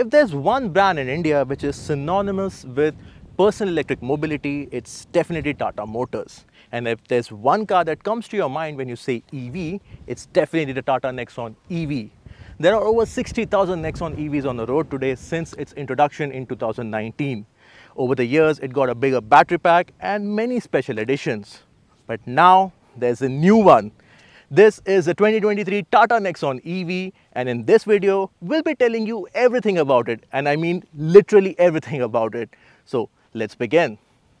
If there's one brand in India which is synonymous with personal electric mobility, it's definitely Tata Motors. And if there's one car that comes to your mind when you say EV, it's definitely the Tata Nexon EV. There are over 60,000 Nexon EVs on the road today since its introduction in 2019. Over the years, it got a bigger battery pack and many special editions. But now there's a new one. This is the 2023 Tata Nexon EV and in this video, we'll be telling you everything about it and I mean literally everything about it. So let's begin.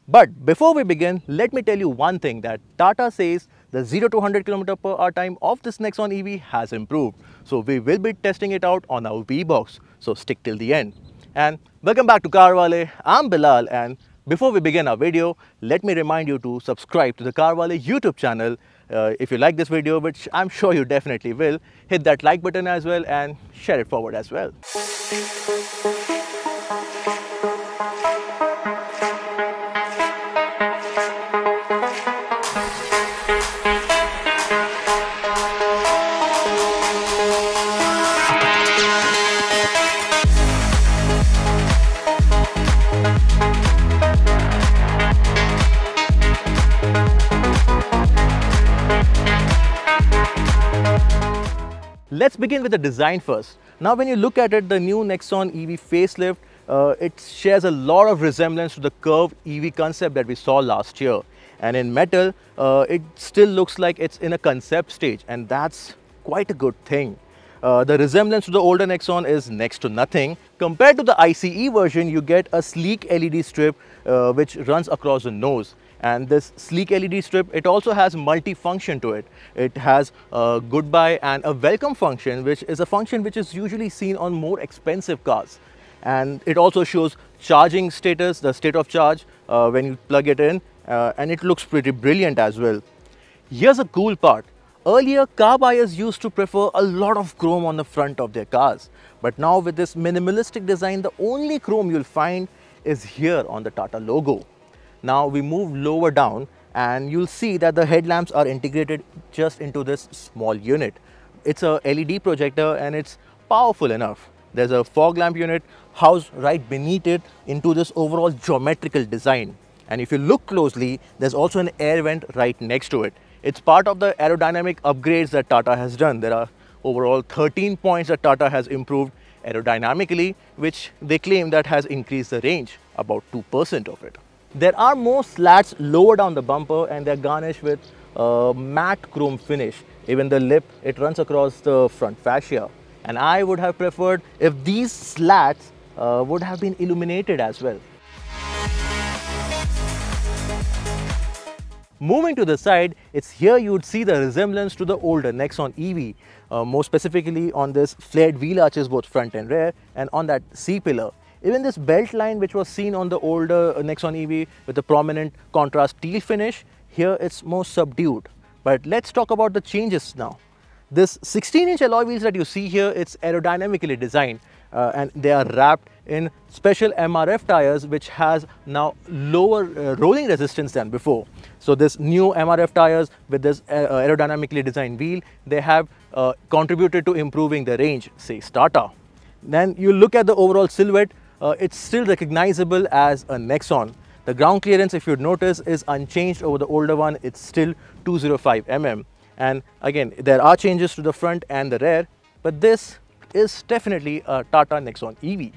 But before we begin, let me tell you one thing that Tata says the 0 to 100 km per hour time of this Nexon EV has improved. So we will be testing it out on our V-Box. So stick till the end. And welcome back to Carwale. I'm Bilal and before we begin our video, let me remind you to subscribe to the Carwale YouTube channel. Uh, if you like this video, which I'm sure you definitely will, hit that like button as well and share it forward as well. Let's begin with the design first. Now when you look at it, the new Nexon EV facelift, uh, it shares a lot of resemblance to the curved EV concept that we saw last year. And in metal, uh, it still looks like it's in a concept stage and that's quite a good thing. Uh, the resemblance to the older Nexon is next to nothing. Compared to the ICE version, you get a sleek LED strip uh, which runs across the nose and this sleek LED strip it also has multi-function to it it has a goodbye and a welcome function which is a function which is usually seen on more expensive cars and it also shows charging status the state of charge uh, when you plug it in uh, and it looks pretty brilliant as well here's a cool part Earlier, car buyers used to prefer a lot of chrome on the front of their cars. But now with this minimalistic design, the only chrome you'll find is here on the Tata logo. Now we move lower down and you'll see that the headlamps are integrated just into this small unit. It's a LED projector and it's powerful enough. There's a fog lamp unit housed right beneath it into this overall geometrical design. And if you look closely, there's also an air vent right next to it. It's part of the aerodynamic upgrades that Tata has done. There are overall 13 points that Tata has improved aerodynamically, which they claim that has increased the range, about 2% of it. There are more slats lower down the bumper and they're garnished with a matte chrome finish. Even the lip, it runs across the front fascia. And I would have preferred if these slats uh, would have been illuminated as well. Moving to the side, it's here you would see the resemblance to the older Nexon EV, uh, more specifically on this flared wheel arches both front and rear and on that C-pillar. Even this belt line which was seen on the older Nexon EV with a prominent contrast teal finish, here it's more subdued. But let's talk about the changes now. This 16 inch alloy wheels that you see here, it's aerodynamically designed uh, and they are wrapped in special MRF tires which has now lower uh, rolling resistance than before. So this new MRF tires with this uh, aerodynamically designed wheel, they have uh, contributed to improving the range, say Tata. Then you look at the overall silhouette, uh, it's still recognizable as a Nexon. The ground clearance, if you notice, is unchanged over the older one. It's still 205 mm. And again, there are changes to the front and the rear, but this is definitely a Tata Nexon EV.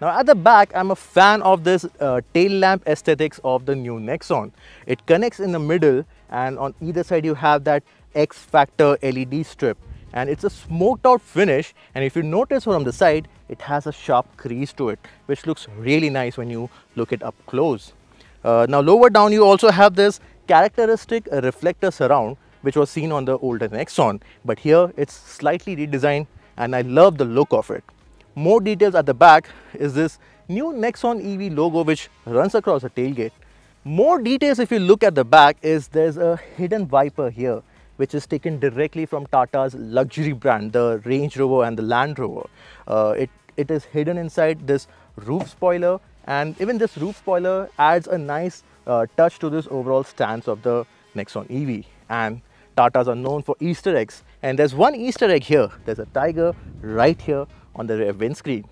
Now at the back, I'm a fan of this uh, tail lamp aesthetics of the new Nexon. It connects in the middle and on either side you have that X Factor LED strip and it's a smoked out finish and if you notice from the side it has a sharp crease to it which looks really nice when you look it up close. Uh, now lower down you also have this characteristic reflector surround which was seen on the older Nexon but here it's slightly redesigned and I love the look of it. More details at the back is this new Nexon EV logo which runs across the tailgate. More details if you look at the back is there's a hidden wiper here which is taken directly from Tata's luxury brand, the Range Rover and the Land Rover. Uh, it, it is hidden inside this roof spoiler and even this roof spoiler adds a nice uh, touch to this overall stance of the Nexon EV. And Tatas are known for Easter eggs. And there's one Easter egg here. There's a tiger right here on the rear windscreen.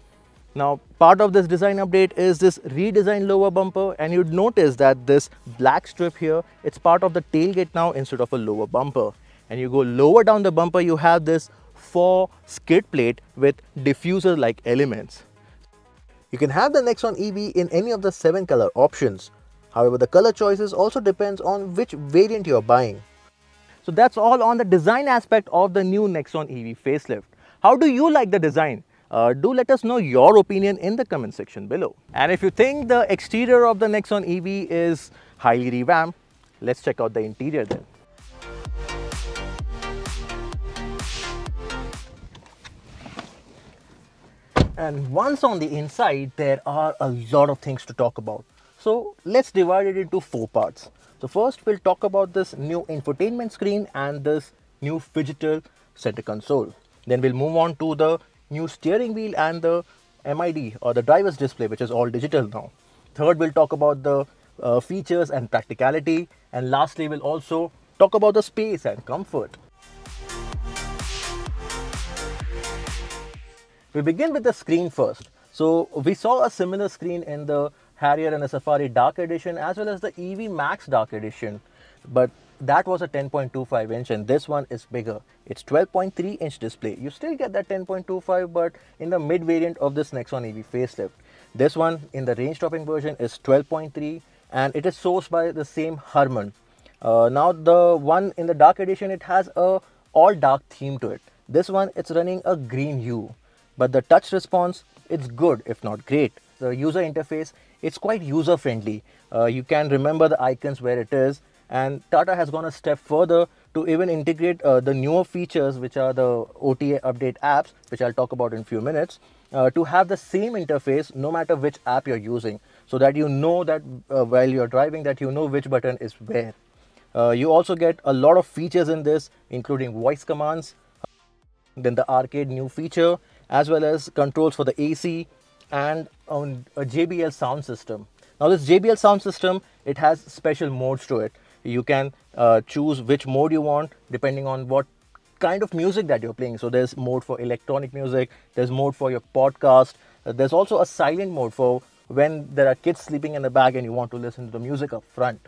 Now, part of this design update is this redesigned lower bumper and you'd notice that this black strip here, it's part of the tailgate now instead of a lower bumper. And you go lower down the bumper, you have this four skid plate with diffuser-like elements. You can have the Nexon EV in any of the seven color options. However, the color choices also depends on which variant you're buying. So that's all on the design aspect of the new Nexon EV facelift. How do you like the design? Uh, do let us know your opinion in the comment section below. And if you think the exterior of the Nexon EV is highly revamped, let's check out the interior then. And once on the inside, there are a lot of things to talk about. So let's divide it into four parts. So first we'll talk about this new infotainment screen and this new digital center console. Then we'll move on to the new steering wheel and the MID or the driver's display, which is all digital now. Third, we'll talk about the uh, features and practicality. And lastly, we'll also talk about the space and comfort. We begin with the screen first. So we saw a similar screen in the Harrier and the Safari Dark Edition as well as the EV Max Dark Edition. But that was a 10.25 inch and this one is bigger. It's 12.3 inch display. You still get that 10.25 but in the mid variant of this Nexon EV facelift. This one in the range topping version is 12.3 and it is sourced by the same Harman. Uh, now the one in the dark edition it has a all dark theme to it. This one it's running a green hue but the touch response it's good if not great. The user interface it's quite user friendly. Uh, you can remember the icons where it is and Tata has gone a step further to even integrate uh, the newer features which are the OTA update apps which I'll talk about in a few minutes uh, to have the same interface no matter which app you're using so that you know that uh, while you're driving that you know which button is where. Uh, you also get a lot of features in this including voice commands, then the arcade new feature as well as controls for the AC and a JBL sound system. Now this JBL sound system, it has special modes to it you can uh, choose which mode you want depending on what kind of music that you're playing. So there's mode for electronic music, there's mode for your podcast, uh, there's also a silent mode for when there are kids sleeping in the back and you want to listen to the music up front.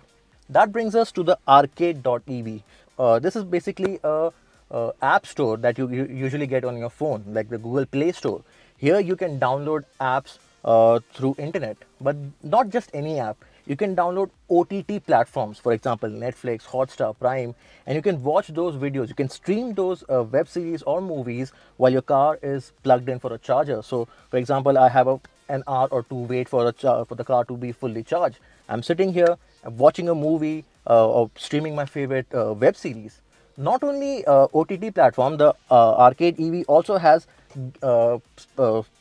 That brings us to the arcade.ev. Uh, this is basically a, a, app store that you, you, usually get on your phone, like the Google Play Store. Here you can download apps uh, through internet, but not just any app you can download OTT platforms, for example, Netflix, Hotstar, Prime, and you can watch those videos. You can stream those uh, web series or movies while your car is plugged in for a charger. So, for example, I have a, an hour or two wait for, a for the car to be fully charged. I'm sitting here I'm watching a movie uh, or streaming my favorite uh, web series. Not only uh, OTT platform, the uh, Arcade EV also has uh,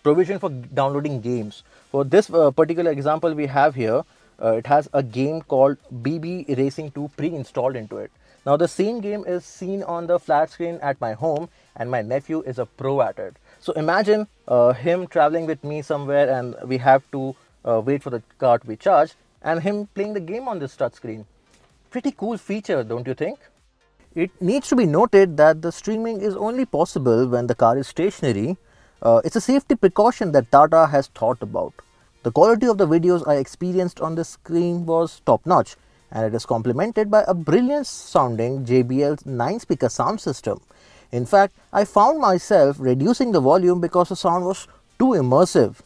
provision for downloading games. For this particular example we have here, uh, it has a game called BB Racing 2 pre-installed into it. Now the same game is seen on the flat screen at my home and my nephew is a pro at it. So imagine uh, him traveling with me somewhere and we have to uh, wait for the car to be charged and him playing the game on this touch screen. Pretty cool feature, don't you think? It needs to be noted that the streaming is only possible when the car is stationary. Uh, it's a safety precaution that Tata has thought about. The quality of the videos I experienced on the screen was top notch and it is complemented by a brilliant sounding JBL 9 speaker sound system. In fact, I found myself reducing the volume because the sound was too immersive.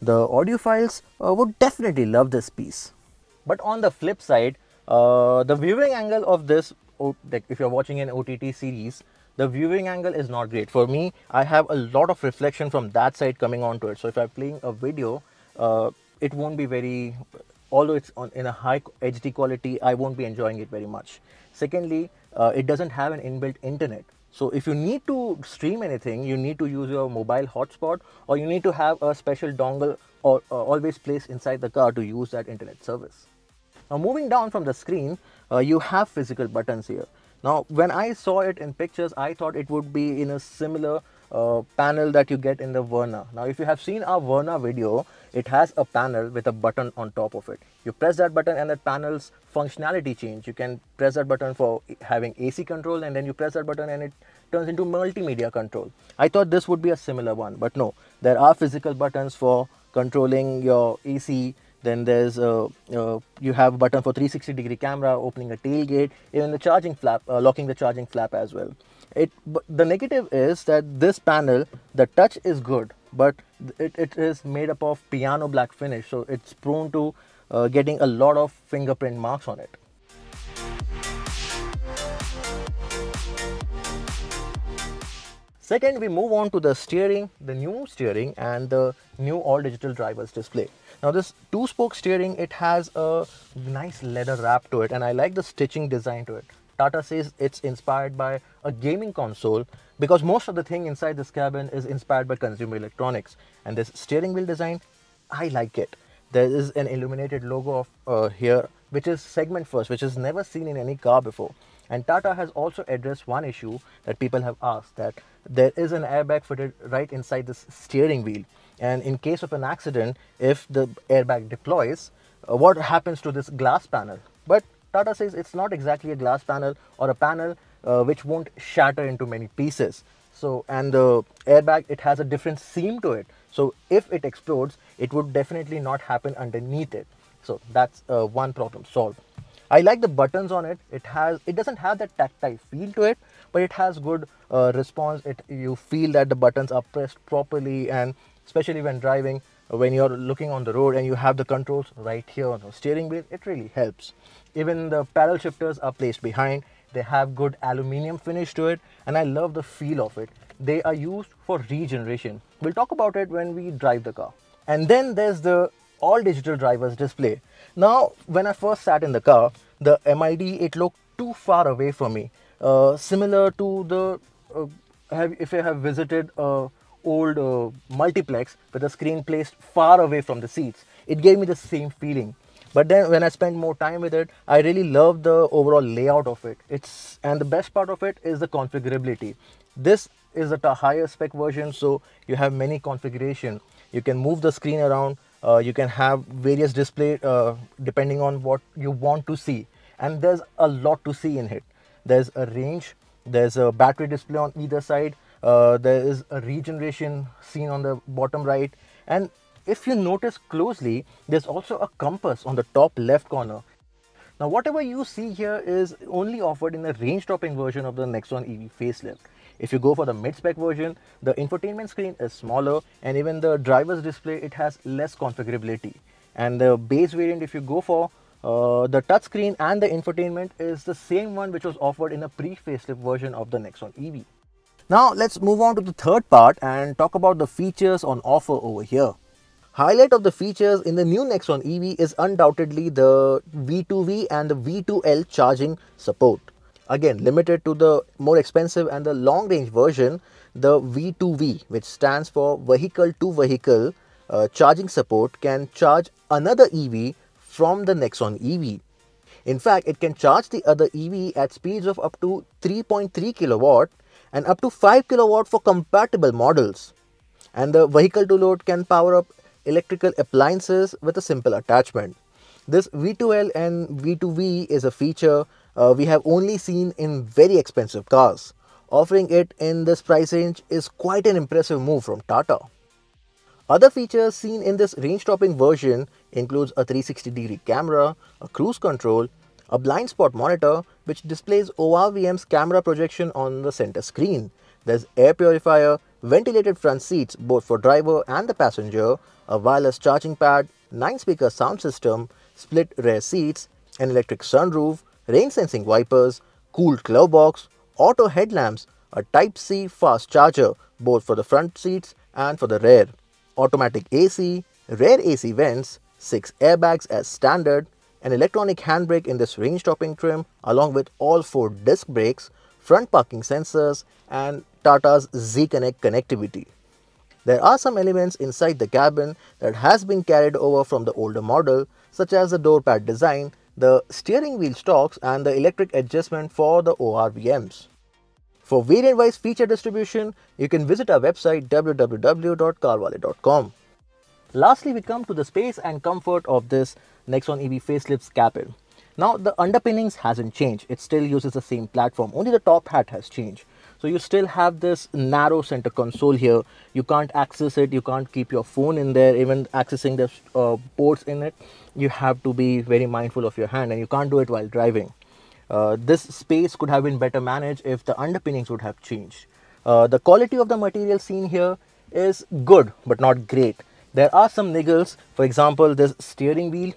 The audiophiles uh, would definitely love this piece. But on the flip side, uh, the viewing angle of this, if you're watching an OTT series, the viewing angle is not great. For me, I have a lot of reflection from that side coming onto it. So if I'm playing a video, uh, it won't be very, although it's on, in a high HD quality, I won't be enjoying it very much. Secondly, uh, it doesn't have an inbuilt internet. So if you need to stream anything, you need to use your mobile hotspot or you need to have a special dongle or uh, always placed inside the car to use that internet service. Now moving down from the screen, uh, you have physical buttons here. Now when I saw it in pictures, I thought it would be in a similar panel that you get in the Verna. Now, if you have seen our Verna video, it has a panel with a button on top of it. You press that button and that panel's functionality change. You can press that button for having AC control and then you press that button and it turns into multimedia control. I thought this would be a similar one, but no, there are physical buttons for controlling your AC. Then there's a, uh, you have a button for 360 degree camera, opening a tailgate, even the charging flap, uh, locking the charging flap as well. It the negative is that this panel, the touch is good, but it, it is made up of piano black finish, so it's prone to uh, getting a lot of fingerprint marks on it. Second, we move on to the steering, the new steering and the new all digital drivers display. Now this two spoke steering, it has a nice leather wrap to it and I like the stitching design to it. Tata says it's inspired by a gaming console because most of the thing inside this cabin is inspired by consumer electronics and this steering wheel design, I like it. There is an illuminated logo of uh, here which is segment first, which is never seen in any car before. And Tata has also addressed one issue that people have asked that there is an airbag fitted right inside this steering wheel. And in case of an accident, if the airbag deploys, uh, what happens to this glass panel? But Tata says it's not exactly a glass panel or a panel uh, which won't shatter into many pieces. So, and the airbag, it has a different seam to it. So if it explodes, it would definitely not happen underneath it. So that's uh, one problem solved. I like the buttons on it. It has, it doesn't have that tactile feel to it, but it has good uh, response. It you feel that the buttons are pressed properly, and especially when driving, when you're looking on the road and you have the controls right here on the steering wheel, it really helps. Even the paddle shifters are placed behind. They have good aluminium finish to it, and I love the feel of it. They are used for regeneration. We'll talk about it when we drive the car. And then there's the all digital drivers display. Now, when I first sat in the car, the MID, it looked too far away from me. Uh, similar to the, uh, have, if I have visited a old uh, multiplex with a screen placed far away from the seats, it gave me the same feeling. But then when I spent more time with it, I really love the overall layout of it. It's and the best part of it is the configurability. This is at a higher spec version, so you have many configuration. You can move the screen around uh, you can have various display uh, depending on what you want to see and there's a lot to see in it there's a range there's a battery display on either side uh, there is a regeneration seen on the bottom right and if you notice closely there's also a compass on the top left corner now whatever you see here is only offered in the range topping version of the Nexon EV facelift if you go for the mid-spec version, the infotainment screen is smaller and even the driver's display, it has less configurability. And the base variant, if you go for, uh, the touchscreen and the infotainment is the same one which was offered in a pre-facelift version of the Nexon EV. Now let's move on to the third part and talk about the features on offer over here. Highlight of the features in the new Nexon EV is undoubtedly the V2V and the V2L charging support. Again, limited to the more expensive and the long range version, the V2V, which stands for vehicle to vehicle uh, charging support, can charge another EV from the Nexon EV. In fact, it can charge the other EV at speeds of up to 3.3 kilowatt and up to 5 kilowatt for compatible models. And the vehicle to load can power up electrical appliances with a simple attachment. This V2L and V2V is a feature uh, we have only seen in very expensive cars. Offering it in this price range is quite an impressive move from Tata. Other features seen in this range-topping version includes a 360 degree camera, a cruise control, a blind spot monitor which displays ORVM's camera projection on the center screen. There's air purifier, ventilated front seats both for driver and the passenger, a wireless charging pad, 9 speaker sound system, split rear seats, an electric sunroof, rain sensing wipers, cooled glove box, auto headlamps, a Type-C fast charger both for the front seats and for the rear, automatic AC, rear AC vents, 6 airbags as standard, an electronic handbrake in this range topping trim along with all 4 disc brakes, front parking sensors and Tata's Z-Connect connectivity. There are some elements inside the cabin that has been carried over from the older model such as the door pad design the steering wheel stalks and the electric adjustment for the ORVMs. For variant-wise feature distribution, you can visit our website www.carwale.com. Lastly, we come to the space and comfort of this Nexon EV facelift's cabin. Now, the underpinnings hasn't changed. It still uses the same platform. Only the top hat has changed. So you still have this narrow center console here. You can't access it. You can't keep your phone in there. Even accessing the uh, ports in it, you have to be very mindful of your hand and you can't do it while driving. Uh, this space could have been better managed if the underpinnings would have changed. Uh, the quality of the material seen here is good but not great there are some niggles for example this steering wheel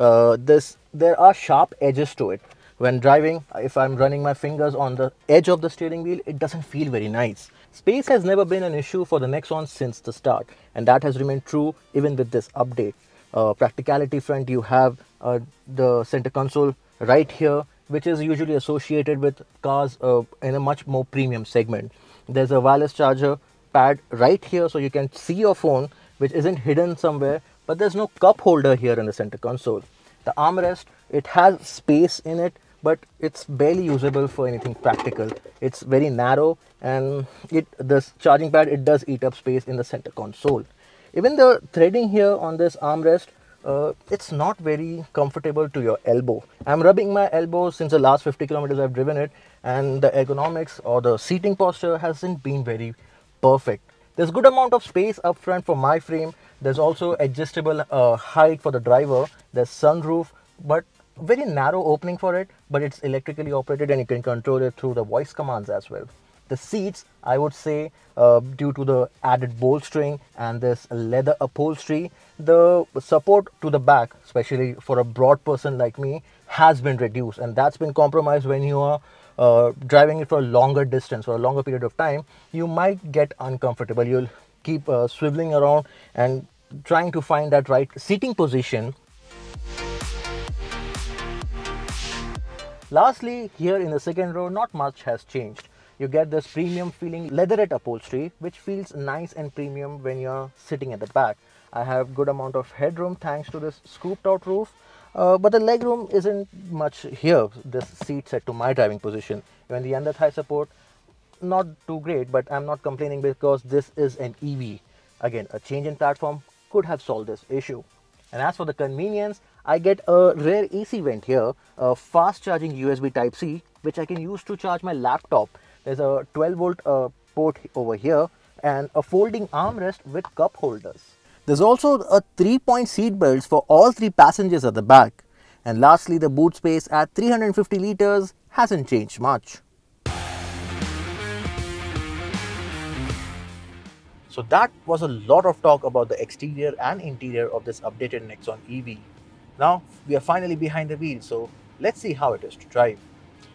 uh, this there are sharp edges to it. When driving if i'm running my fingers on the edge of the steering wheel it doesn't feel very nice. Space has never been an issue for the nexon since the start and that has remained true even with this update. Uh, practicality front you have uh, the center console right here which is usually associated with cars uh, in a much more premium segment. There's a wireless charger pad right here so you can see your phone which isn't hidden somewhere but there's no cup holder here in the center console the armrest it has space in it but it's barely usable for anything practical it's very narrow and it this charging pad it does eat up space in the center console even the threading here on this armrest uh, it's not very comfortable to your elbow. I'm rubbing my elbow since the last 50 kilometers I've driven it and the ergonomics or the seating posture hasn't been very perfect. There's good amount of space up front for my frame. There's also adjustable uh, height for the driver. There's sunroof, but very narrow opening for it, but it's electrically operated and you can control it through the voice commands as well. The seats, I would say, uh, due to the added bolstering and this leather upholstery, the support to the back, especially for a broad person like me, has been reduced and that's been compromised when you are uh, driving it for a longer distance for a longer period of time, you might get uncomfortable. You'll keep uh, swiveling around and trying to find that right seating position. Lastly, here in the second row, not much has changed. You get this premium feeling leatherette upholstery, which feels nice and premium when you're sitting at the back. I have good amount of headroom thanks to this scooped out roof uh, but the legroom isn't much here. This seat set to my driving position. Even the under thigh support, not too great, but I'm not complaining because this is an EV. Again, a change in platform could have solved this issue. And as for the convenience, I get a rear AC vent here, a fast charging USB type C, which I can use to charge my laptop. There's a 12 volt uh, port over here and a folding armrest with cup holders. There's also a 3-point seat belt for all three passengers at the back. And lastly, the boot space at 350 litres hasn't changed much. So that was a lot of talk about the exterior and interior of this updated Nexon EV. Now we are finally behind the wheel, so let's see how it is to drive.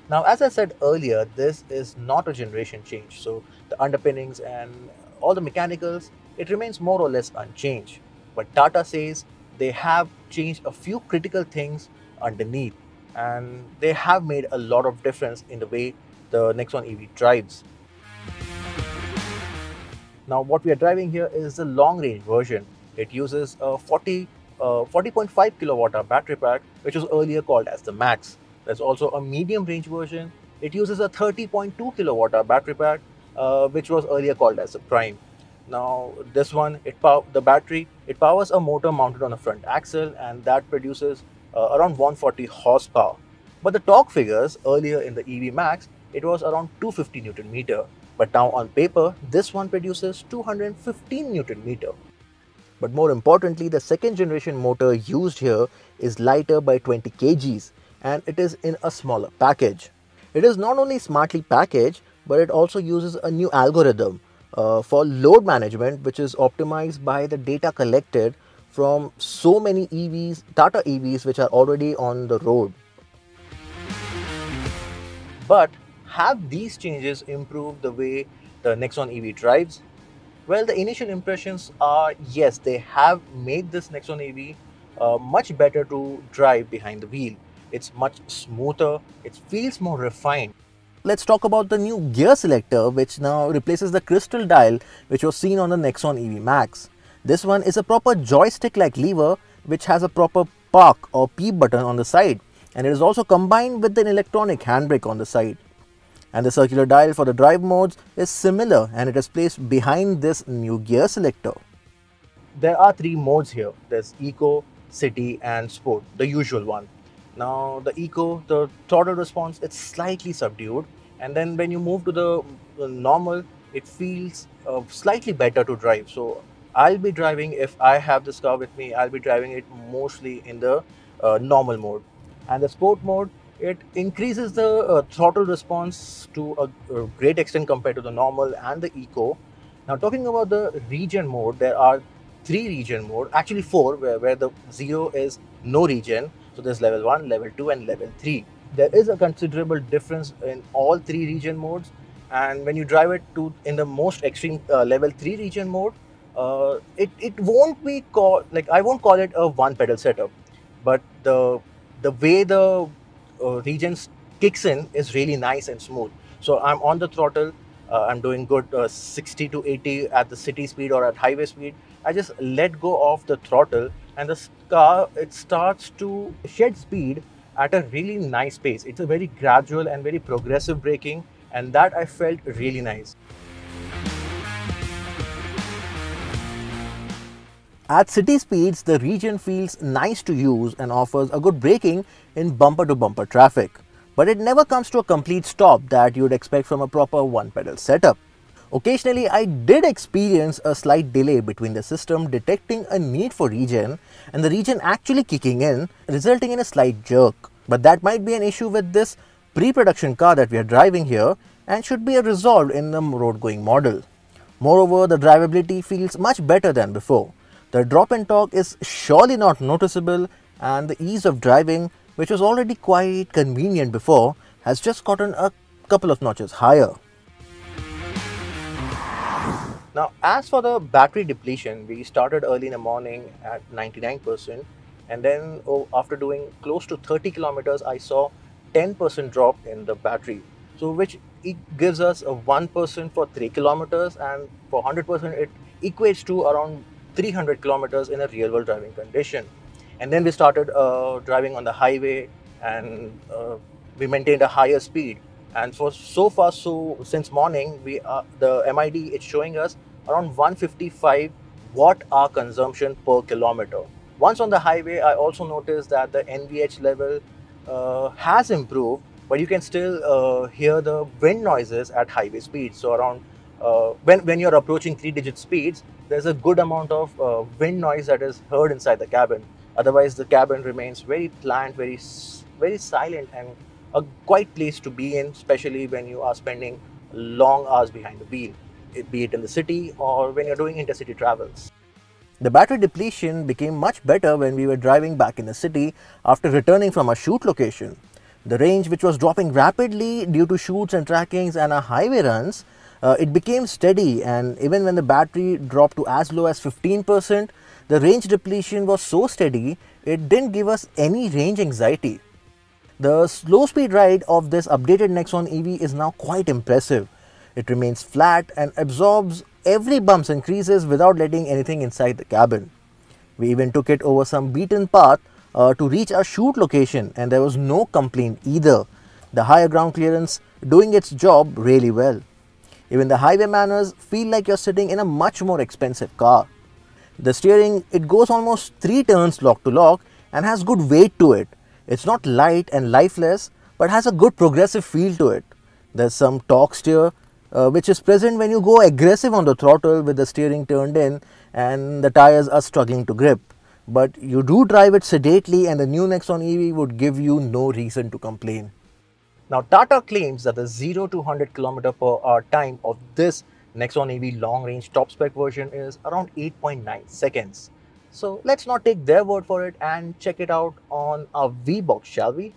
Now as I said earlier, this is not a generation change, so the underpinnings and all the mechanicals it remains more or less unchanged. But Tata says they have changed a few critical things underneath and they have made a lot of difference in the way the Nexon EV drives. Now what we are driving here is the long range version. It uses a 40 uh, 40.5 kilowatt hour battery pack which was earlier called as the Max. There's also a medium range version. It uses a 30.2 kilowatt hour battery pack uh, which was earlier called as the Prime. Now this one, it the battery, it powers a motor mounted on the front axle and that produces uh, around 140 horsepower. But the torque figures earlier in the EV Max, it was around 250 Newton meter. But now on paper, this one produces 215 Newton meter. But more importantly, the second generation motor used here is lighter by 20 kgs and it is in a smaller package. It is not only smartly packaged, but it also uses a new algorithm uh, for load management which is optimized by the data collected from so many EVs, Tata EVs which are already on the road. But have these changes improved the way the Nexon EV drives? Well, the initial impressions are yes, they have made this Nexon EV uh, much better to drive behind the wheel. It's much smoother, it feels more refined let's talk about the new gear selector which now replaces the crystal dial which was seen on the Nexon EV Max. This one is a proper joystick like lever which has a proper park or P button on the side and it is also combined with an electronic handbrake on the side. And the circular dial for the drive modes is similar and it is placed behind this new gear selector. There are three modes here. There's Eco, City and Sport, the usual one. Now the Eco, the throttle response, it's slightly subdued. And then when you move to the, normal, it feels uh, slightly better to drive. So I'll be driving, if I have this car with me, I'll be driving it mostly in the uh, normal mode. And the sport mode, it increases the uh, throttle response to a, a, great extent compared to the normal and the eco. Now talking about the regen mode, there are three regen mode, actually four, where, where the zero is no regen So there's level one, level two, and level three. There is a considerable difference in all three regen modes. And when you drive it to in the most extreme uh, level three regen mode, uh, it, it won't be called like I won't call it a one pedal setup, but the the way the uh, regens kicks in is really nice and smooth. So I'm on the throttle, uh, I'm doing good uh, 60 to 80 at the city speed or at highway speed. I just let go of the throttle and the car it starts to shed speed at a really nice pace. It's a very gradual and very progressive braking and that I felt really nice. At city speeds, the regen feels nice to use and offers a good braking in bumper-to-bumper -bumper traffic. But it never comes to a complete stop that you'd expect from a proper one-pedal setup. Occasionally, I did experience a slight delay between the system detecting a need for regen and the regen actually kicking in, resulting in a slight jerk. But that might be an issue with this pre-production car that we are driving here and should be resolved in the road-going model. Moreover, the drivability feels much better than before. The drop in torque is surely not noticeable and the ease of driving, which was already quite convenient before, has just gotten a couple of notches higher. Now, as for the battery depletion, we started early in the morning at 99% and then oh, after doing close to 30 kilometers, I saw 10% drop in the battery. So, which it gives us a 1% for 3 kilometers and for 100% it equates to around 300 kilometers in a real world driving condition. And then we started uh, driving on the highway and uh, we maintained a higher speed. And for so far, so since morning, we uh, the MID is showing us around 155 watt hour consumption per kilometer. Once on the highway, I also noticed that the NVH level uh, has improved, but you can still uh, hear the wind noises at highway speed. So around uh, when, when you're approaching three digit speeds, there's a good amount of uh, wind noise that is heard inside the cabin. Otherwise, the cabin remains very plant, very, very silent and a quiet place to be in, especially when you are spending long hours behind the wheel, be it in the city or when you're doing intercity travels. The battery depletion became much better when we were driving back in the city after returning from a shoot location. The range, which was dropping rapidly due to shoots and trackings and our highway runs, uh, it became steady and even when the battery dropped to as low as 15%, the range depletion was so steady, it didn't give us any range anxiety. The slow speed ride of this updated Nexon EV is now quite impressive. It remains flat and absorbs every bumps and creases without letting anything inside the cabin. We even took it over some beaten path uh, to reach our shoot location and there was no complaint either. The higher ground clearance doing its job really well. Even the highway manners feel like you're sitting in a much more expensive car. The steering, it goes almost 3 turns lock to lock and has good weight to it. It's not light and lifeless but has a good progressive feel to it. There's some torque steer uh, which is present when you go aggressive on the throttle with the steering turned in and the tires are struggling to grip. But you do drive it sedately and the new Nexon EV would give you no reason to complain. Now, Tata claims that the 0 to 100 km per hour time of this Nexon EV long range top spec version is around 8.9 seconds. So let's not take their word for it and check it out on our V-Box, shall we?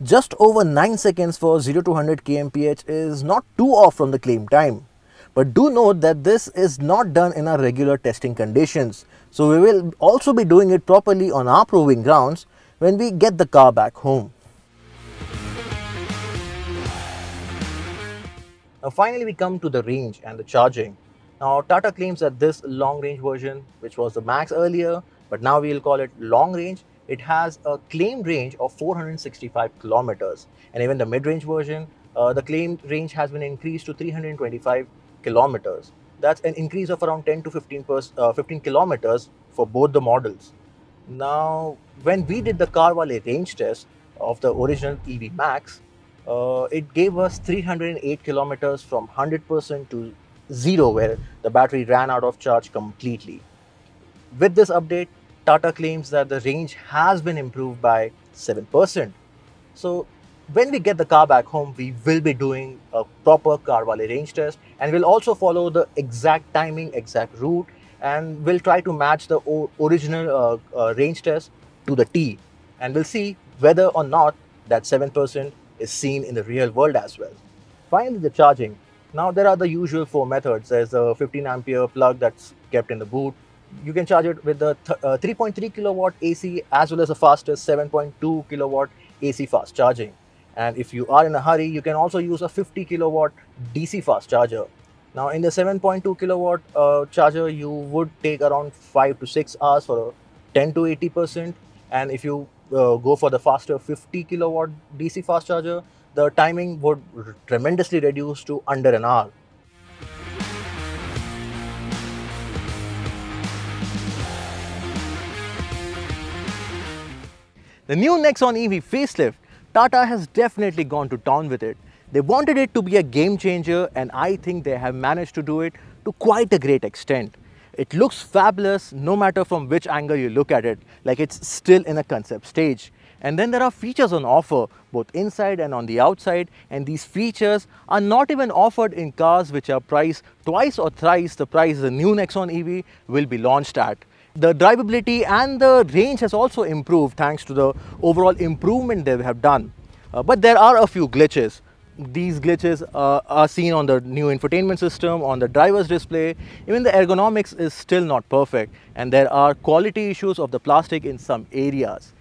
Just over 9 seconds for 0 to 100 kmph is not too off from the claim time. But do note that this is not done in our regular testing conditions. So we will also be doing it properly on our proving grounds when we get the car back home. Now finally we come to the range and the charging. Now Tata claims that this long range version, which was the max earlier, but now we'll call it long range, it has a claimed range of 465 kilometers. And even the mid-range version, uh, the claimed range has been increased to 325 kilometers. That's an increase of around 10 to 15, uh, 15 kilometers for both the models. Now, when we did the CarWale range test of the original EV Max, uh, it gave us 308 kilometers from 100% to zero, where the battery ran out of charge completely. With this update, Tata claims that the range has been improved by 7%. So when we get the car back home, we will be doing a proper CarWale range test and we'll also follow the exact timing, exact route and we'll try to match the original uh, uh, range test to the T and we'll see whether or not that 7% is seen in the real world as well. Finally, the charging. Now there are the usual four methods. There's a 15 ampere plug that's kept in the boot. You can charge it with the 3.3 uh, kilowatt AC as well as a faster 7.2 kilowatt AC fast charging. And if you are in a hurry, you can also use a 50 kilowatt DC fast charger. Now in the 7.2 kilowatt uh, charger, you would take around 5 to 6 hours for a 10 to 80%. And if you uh, go for the faster 50 kilowatt DC fast charger, the timing would tremendously reduce to under an hour. The new Nexon EV facelift, Tata has definitely gone to town with it. They wanted it to be a game changer and I think they have managed to do it to quite a great extent. It looks fabulous no matter from which angle you look at it, like it's still in a concept stage. And then there are features on offer, both inside and on the outside, and these features are not even offered in cars which are priced twice or thrice the price the new Nexon EV will be launched at. The drivability and the range has also improved thanks to the overall improvement they have done. Uh, but there are a few glitches these glitches uh, are seen on the new infotainment system, on the driver's display. Even the ergonomics is still not perfect and there are quality issues of the plastic in some areas.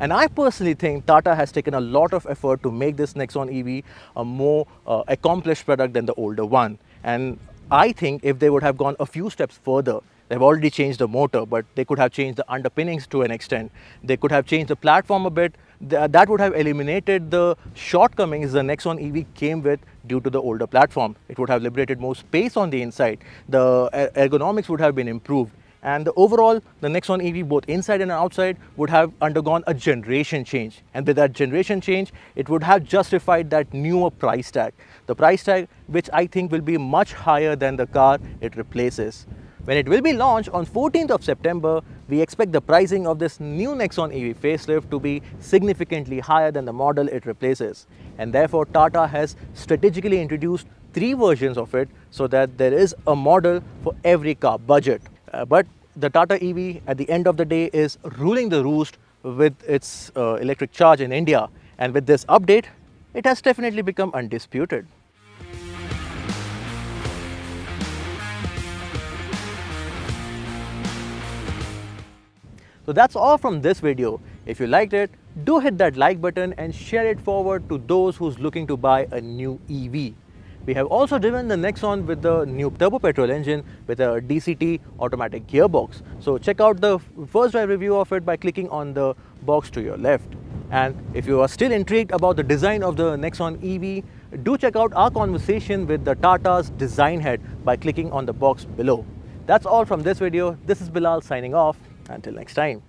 And I personally think Tata has taken a lot of effort to make this Nexon EV a more uh, accomplished product than the older one. And I think if they would have gone a few steps further, They've already changed the motor, but they could have changed the underpinnings to an extent. They could have changed the platform a bit. That would have eliminated the shortcomings the Nexon EV came with due to the older platform. It would have liberated more space on the inside. The ergonomics would have been improved. And the overall, the Nexon EV, both inside and outside, would have undergone a generation change. And with that generation change, it would have justified that newer price tag. The price tag, which I think will be much higher than the car it replaces. When it will be launched on 14th of September, we expect the pricing of this new Nexon EV facelift to be significantly higher than the model it replaces. And therefore, Tata has strategically introduced three versions of it so that there is a model for every car budget. Uh, but the Tata EV at the end of the day is ruling the roost with its uh, electric charge in India. And with this update, it has definitely become undisputed. So that's all from this video. If you liked it, do hit that like button and share it forward to those who's looking to buy a new EV. We have also driven the Nexon with the new turbo petrol engine with a DCT automatic gearbox. So check out the first drive review of it by clicking on the box to your left. And if you are still intrigued about the design of the Nexon EV, do check out our conversation with the Tata's design head by clicking on the box below. That's all from this video. This is Bilal signing off. Until next time.